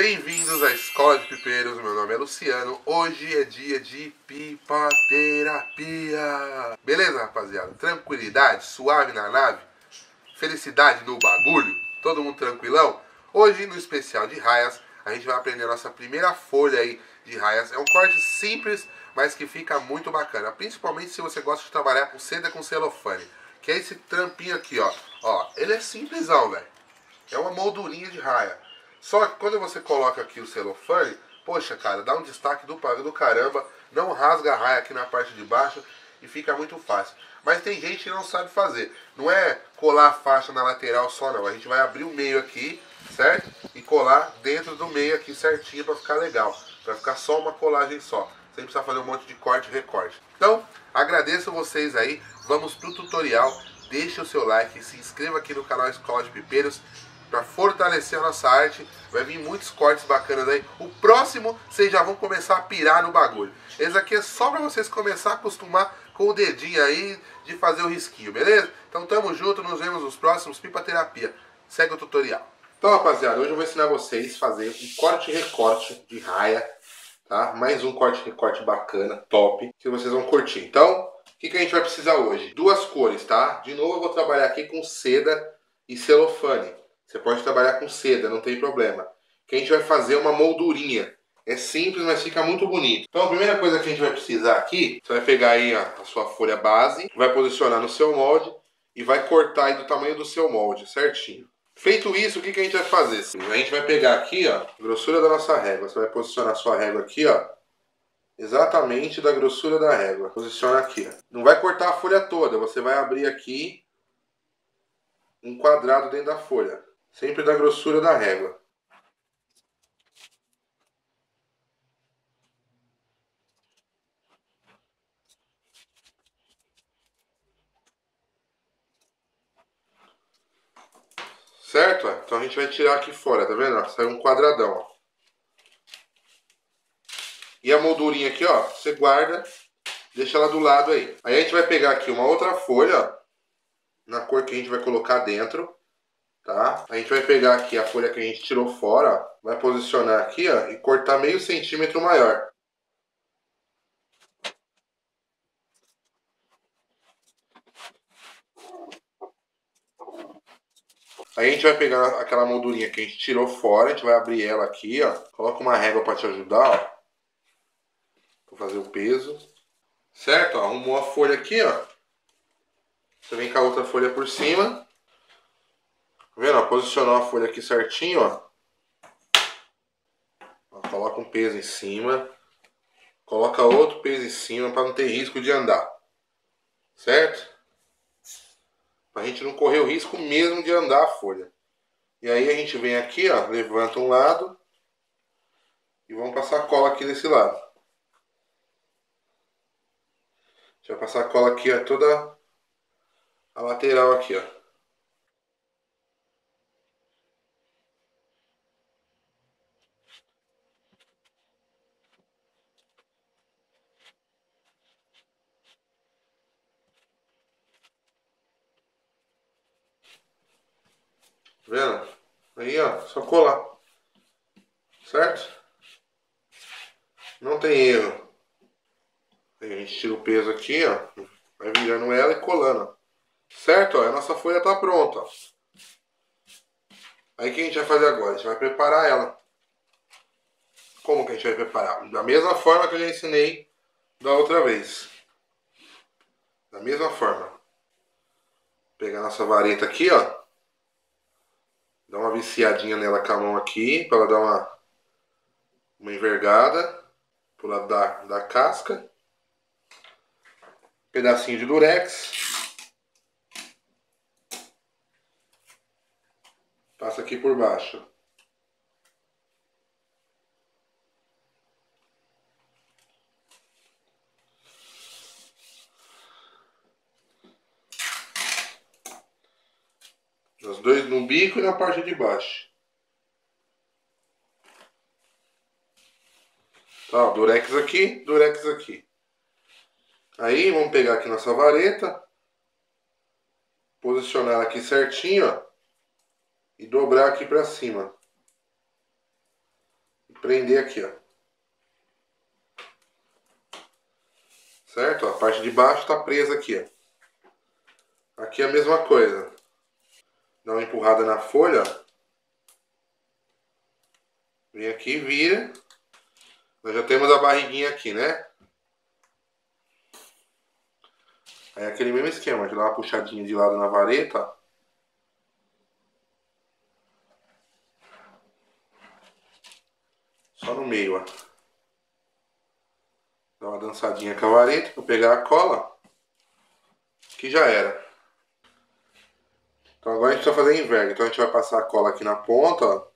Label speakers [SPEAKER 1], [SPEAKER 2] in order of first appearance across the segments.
[SPEAKER 1] Bem-vindos à Escola de Pipeiros, meu nome é Luciano. Hoje é dia de pipaterapia. Beleza, rapaziada? Tranquilidade, suave na nave, felicidade no bagulho, todo mundo tranquilão? Hoje, no especial de raias, a gente vai aprender a nossa primeira folha aí de raias. É um corte simples, mas que fica muito bacana, principalmente se você gosta de trabalhar com seda com celofane. Que é esse trampinho aqui, ó. Ó, ele é simplesão, velho. É uma moldurinha de raia. Só que quando você coloca aqui o celofane, poxa, cara, dá um destaque do, do caramba, não rasga a raia aqui na parte de baixo e fica muito fácil. Mas tem gente que não sabe fazer. Não é colar a faixa na lateral só, não. A gente vai abrir o meio aqui, certo? E colar dentro do meio aqui certinho para ficar legal. Para ficar só uma colagem só. Sem precisar fazer um monte de corte e recorte. Então, agradeço vocês aí. Vamos pro tutorial. Deixe o seu like, se inscreva aqui no canal Escola de Pipeiros para fortalecer a nossa arte. Vai vir muitos cortes bacanas aí. O próximo, vocês já vão começar a pirar no bagulho. Esse aqui é só para vocês começar a acostumar com o dedinho aí de fazer o risquinho, beleza? Então tamo junto, nos vemos nos próximos Pipa Terapia. Segue o tutorial. Então, rapaziada, hoje eu vou ensinar vocês a fazer um corte recorte de raia, tá? Mais um corte recorte bacana, top, que vocês vão curtir. Então, o que, que a gente vai precisar hoje? Duas cores, tá? De novo, eu vou trabalhar aqui com seda e celofane. Você pode trabalhar com seda, não tem problema. Que a gente vai fazer uma moldurinha. É simples, mas fica muito bonito. Então a primeira coisa que a gente vai precisar aqui, você vai pegar aí a, a sua folha base, vai posicionar no seu molde e vai cortar aí do tamanho do seu molde, certinho. Feito isso, o que, que a gente vai fazer? A gente vai pegar aqui, ó, a grossura da nossa régua. Você vai posicionar a sua régua aqui, ó, exatamente da grossura da régua. Posiciona aqui. Não vai cortar a folha toda, você vai abrir aqui um quadrado dentro da folha. Sempre da grossura da régua. Certo? Então a gente vai tirar aqui fora, tá vendo? Saiu um quadradão. E a moldurinha aqui, ó, você guarda, deixa ela do lado aí. Aí a gente vai pegar aqui uma outra folha, ó, na cor que a gente vai colocar dentro tá? A gente vai pegar aqui a folha que a gente tirou fora, vai posicionar aqui, ó, e cortar meio centímetro maior. Aí a gente vai pegar aquela moldurinha que a gente tirou fora, a gente vai abrir ela aqui, ó. Coloca uma régua para te ajudar, ó. Vou fazer o peso. Certo? Ó, arrumou a folha aqui, ó. Você vem com a outra folha por cima. Tá vendo? Posicionou a folha aqui certinho, ó. Coloca um peso em cima. Coloca outro peso em cima para não ter risco de andar. Certo? Pra gente não correr o risco mesmo de andar a folha. E aí a gente vem aqui, ó, levanta um lado e vamos passar cola aqui nesse lado. A gente vai passar cola aqui, ó, toda a lateral aqui, ó. Vendo? Aí, ó, só colar. Certo? Não tem erro. Aí a gente tira o peso aqui, ó. Vai virando ela e colando, ó. Certo? Ó, a nossa folha tá pronta, ó. Aí o que a gente vai fazer agora? A gente vai preparar ela. Como que a gente vai preparar? Da mesma forma que eu já ensinei da outra vez. Da mesma forma. Pegar nossa vareta aqui, ó. Dá uma viciadinha nela com a mão aqui, para ela dar uma, uma envergada pro lado da, da casca. Pedacinho de durex. Passa aqui por baixo. Os dois no bico e na parte de baixo. Tá, durex aqui, durex aqui. Aí vamos pegar aqui nossa vareta, posicionar aqui certinho, ó, e dobrar aqui para cima. prender aqui, ó. Certo? A parte de baixo está presa aqui, ó. Aqui é a mesma coisa. Dá uma empurrada na folha, Vem aqui vira. Nós já temos a barriguinha aqui, né? Aí é aquele mesmo esquema, de dar uma puxadinha de lado na vareta, Só no meio, ó. Dá uma dançadinha com a vareta pra pegar a cola. Que já era. Então agora a gente vai fazer enverga. Então a gente vai passar a cola aqui na ponta, ó.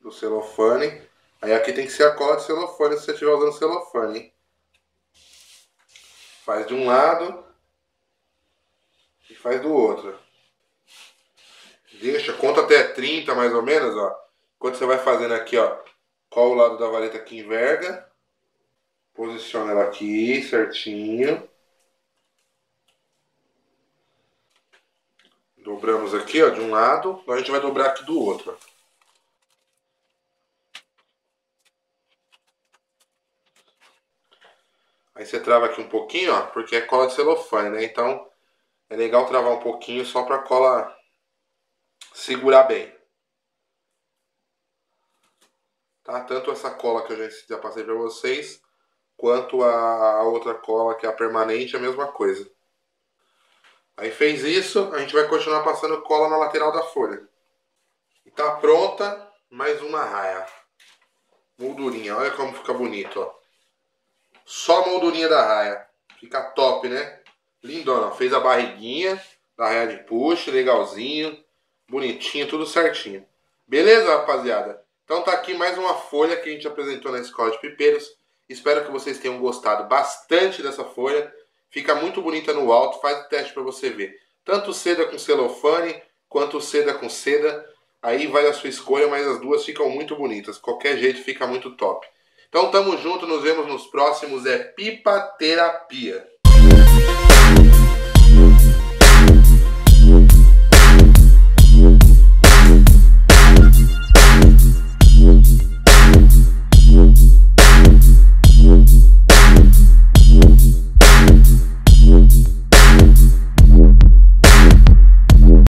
[SPEAKER 1] Do celofane. Aí aqui tem que ser a cola de celofane se você estiver usando celofane? Faz de um lado e faz do outro. Deixa, conta até 30 mais ou menos, ó. Enquanto você vai fazendo aqui, ó, qual o lado da vareta que enverga. Posiciona ela aqui certinho. Dobramos aqui, ó, de um lado. Agora a gente vai dobrar aqui do outro. Aí você trava aqui um pouquinho, ó, porque é cola de celofane, né? Então é legal travar um pouquinho só pra cola segurar bem. Tá? Tanto essa cola que eu já, já passei pra vocês, quanto a, a outra cola que é a permanente, a mesma coisa. Aí fez isso, a gente vai continuar passando cola na lateral da folha. E tá pronta mais uma raia. Moldurinha, olha como fica bonito, ó. Só a moldurinha da raia. Fica top, né? Lindona. Fez a barriguinha da raia de push, legalzinho. Bonitinho, tudo certinho. Beleza, rapaziada? Então tá aqui mais uma folha que a gente apresentou na escola de pipeiros. Espero que vocês tenham gostado bastante dessa folha. Fica muito bonita no alto, faz o teste para você ver. Tanto seda com celofane, quanto seda com seda. Aí vai a sua escolha, mas as duas ficam muito bonitas. Qualquer jeito fica muito top. Então tamo junto, nos vemos nos próximos. É Pipa Terapia.